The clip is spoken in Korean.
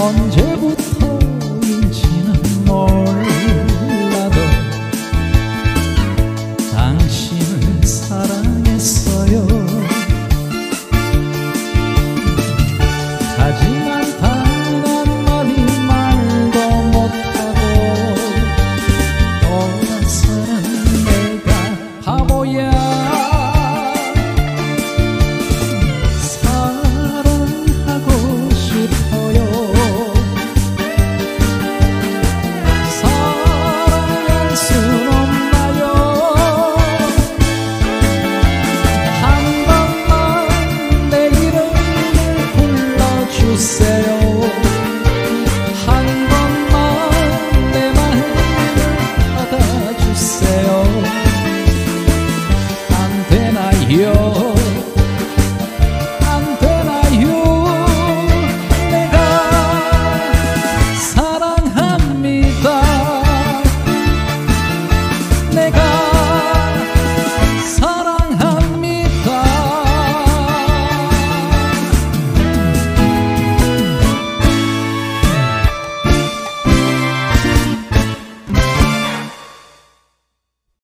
언제부터인지는 몰라도 당신